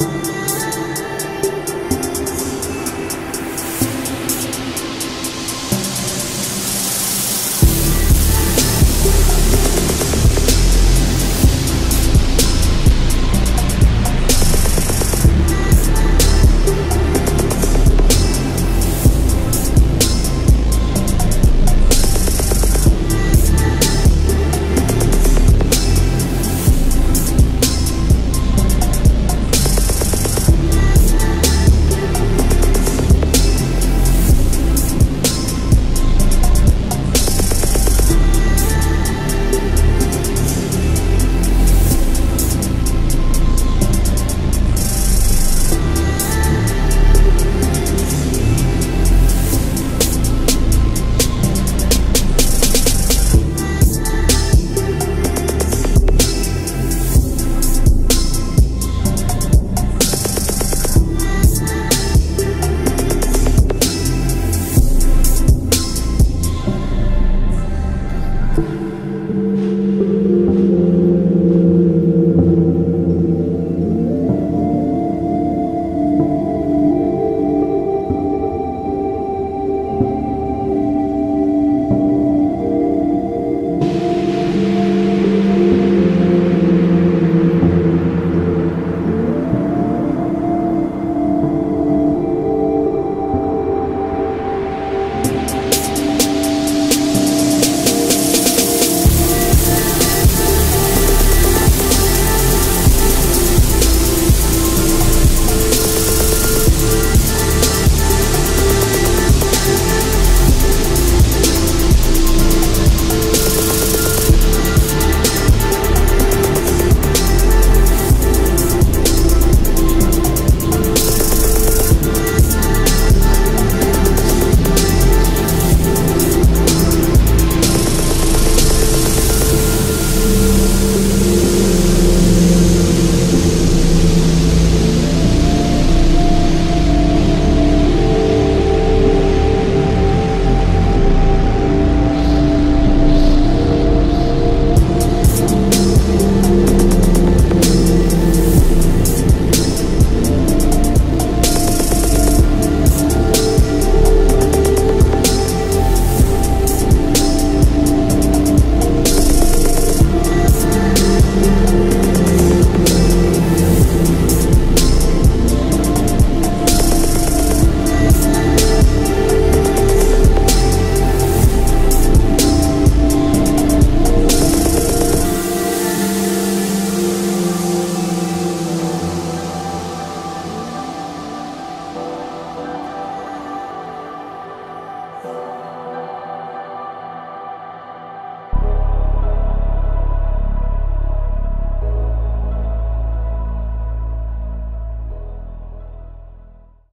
Yes.